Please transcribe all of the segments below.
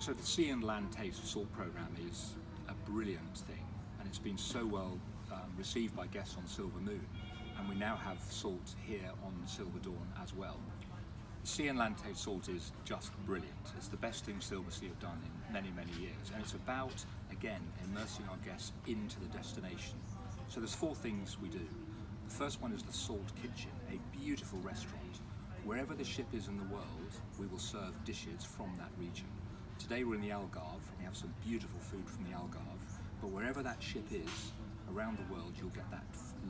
So the Sea and Land Taste Salt program is a brilliant thing and it's been so well um, received by guests on Silver Moon and we now have salt here on Silver Dawn as well. Sea and Land Taste Salt is just brilliant. It's the best thing Silversea have done in many, many years and it's about, again, immersing our guests into the destination. So there's four things we do. The first one is the Salt Kitchen, a beautiful restaurant. Wherever the ship is in the world, we will serve dishes from that region. Today we're in the Algarve, and we have some beautiful food from the Algarve, but wherever that ship is, around the world you'll get that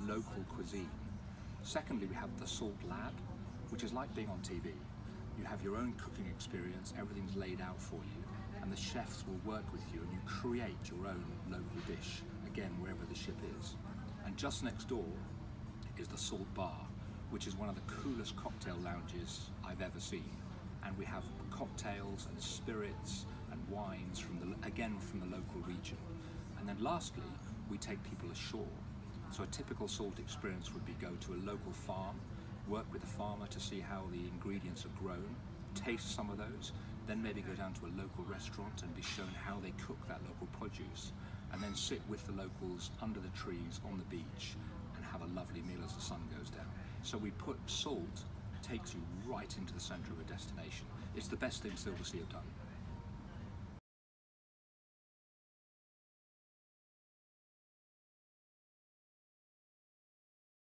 local cuisine. Secondly, we have the Salt Lab, which is like being on TV. You have your own cooking experience, everything's laid out for you, and the chefs will work with you and you create your own local dish, again, wherever the ship is. And just next door is the Salt Bar, which is one of the coolest cocktail lounges I've ever seen and we have cocktails and spirits and wines from the again from the local region. And then lastly, we take people ashore. So a typical salt experience would be go to a local farm, work with the farmer to see how the ingredients are grown, taste some of those, then maybe go down to a local restaurant and be shown how they cook that local produce, and then sit with the locals under the trees on the beach and have a lovely meal as the sun goes down. So we put salt takes you right into the centre of a destination. It's the best thing Silversea have done.